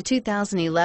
The 2011